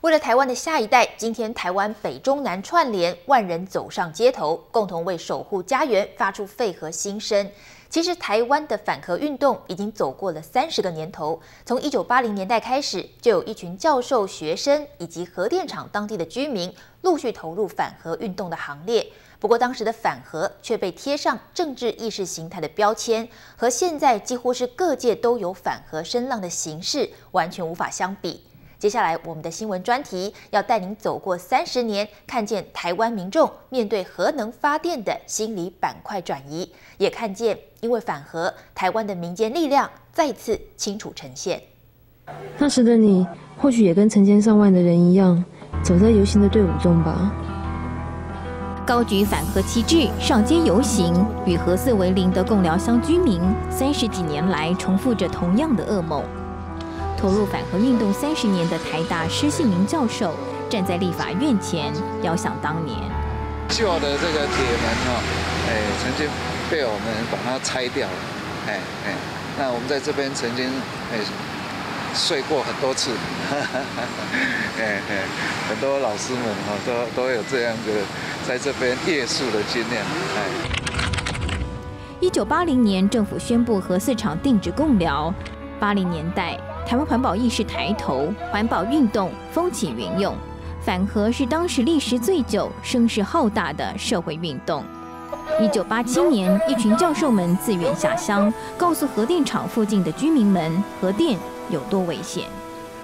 为了台湾的下一代，今天台湾北中南串联，万人走上街头，共同为守护家园发出肺和心声。其实，台湾的反核运动已经走过了三十个年头。从一九八零年代开始，就有一群教授、学生以及核电厂当地的居民陆续投入反核运动的行列。不过，当时的反核却被贴上政治意识形态的标签，和现在几乎是各界都有反核声浪的形式完全无法相比。接下来，我们的新闻专题要带您走过三十年，看见台湾民众面对核能发电的心理板块转移，也看见因为反核，台湾的民间力量再次清楚呈现。那时的你，或许也跟成千上万的人一样，走在游行的队伍中吧。高举反核旗帜上街游行，与核四为邻的共寮乡居民，三十几年来重复着同样的噩梦。投入反核运动三十年的台大施信明教授站在立法院前，遥想当年。旧的这个铁门哦，哎，曾经被我们把它拆掉了，哎哎，那我们在这边曾经哎睡过很多次，哎哎，很多老师们哈都都有这样的在这边夜宿的经验。哎，一九八零年政府宣布核四厂定止供疗，八零年代。台湾环保意识抬头，环保运动风起云涌，反核是当时历时最久、声势浩大的社会运动。一九八七年，一群教授们自愿下乡，告诉核电厂附近的居民们，核电有多危险。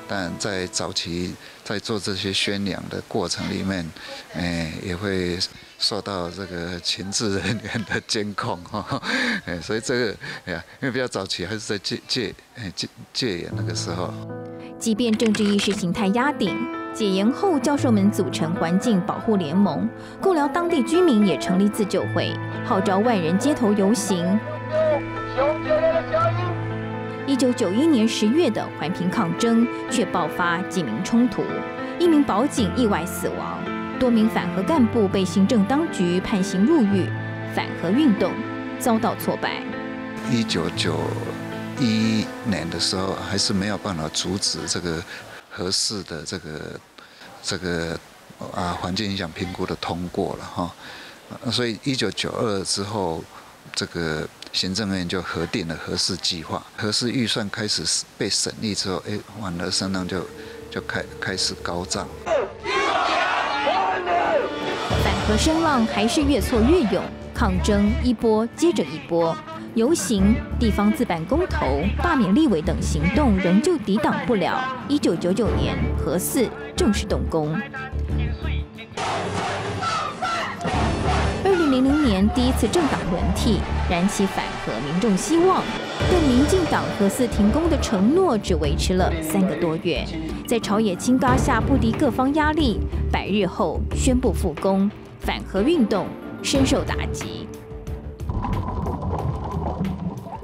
但在早期在做这些宣扬的过程里面，哎，也会受到这个情治人员的监控哈，哎，所以这个哎呀，因为比较早期还是在戒戒戒戒严那个时候。即便政治意识形态压顶，解严后教授们组成环境保护联盟，共寮当地居民也成立自救会，号召万人街头游行。一九九一年十月的环评抗争却爆发警民冲突，一名保警意外死亡，多名反核干部被行政当局判刑入狱，反核运动遭到挫败。一九九一年的时候，还是没有办法阻止这个合适的这个这个啊环境影响评估的通过了哈，所以一九九二之后。这个行政院就核定了核四计划，核四预算开始被审议之后，哎，反而声浪就就开开始高涨。反核声浪还是越挫越勇，抗争一波接着一波，游行、地方自办公投、罢免立委等行动仍旧抵挡不了。一九九九年，核四正式动工。零零年第一次政党轮替，燃起反核民众希望，但民进党核四停工的承诺只维持了三个多月，在朝野倾轧下不敌各方压力，百日后宣布复工，反核运动深受打击。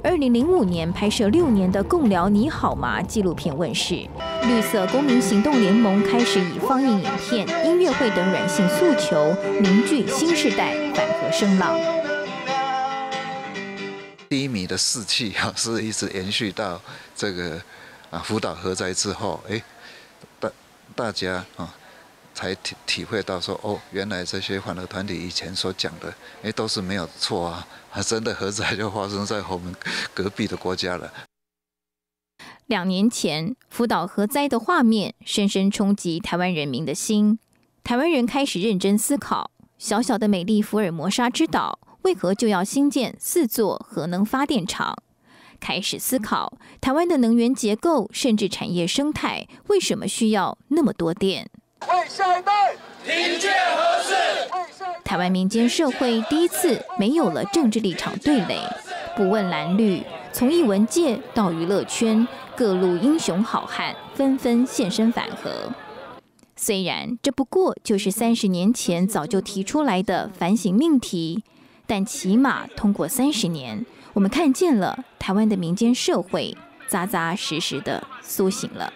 二零零五年拍摄六年的《共聊你好吗》纪录片问世，绿色公民行动联盟开始以放映影片、乐会等软性诉求，凝聚新时代反核声浪。低迷的士气啊，是一直延续到这个啊福岛核灾之后，哎，大大家啊。才体体会到说哦，原来这些反核团体以前所讲的，哎，都是没有错啊！啊真的核灾就发生在我们隔壁的国家了。两年前福岛核灾的画面深深冲击台湾人民的心，台湾人开始认真思考：小小的美丽福尔摩沙之岛，为何就要新建四座核能发电厂？开始思考台湾的能源结构，甚至产业生态，为什么需要那么多电？台湾民间社会第一次没有了政治立场对垒，不问蓝绿，从艺文界到娱乐圈，各路英雄好汉纷纷现身反核。虽然这不过就是三十年前早就提出来的反省命题，但起码通过三十年，我们看见了台湾的民间社会扎扎实实的苏醒了。